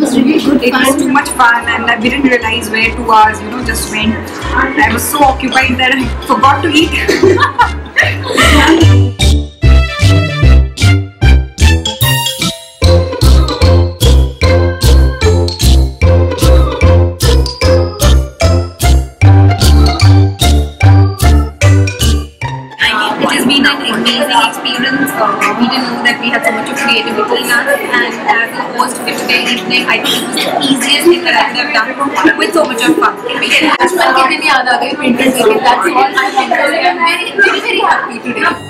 was really good It was too much fun, and we didn't realize where two hours, you know, just went. I was so occupied that I forgot to eat. It has been an amazing experience. Uh, we didn't know that we had so much of creativity in us, and as a host I think it was the easiest thing that I could have done with so much of fun. बचपन के दिन याद आ गए printed that's all I am very very happy today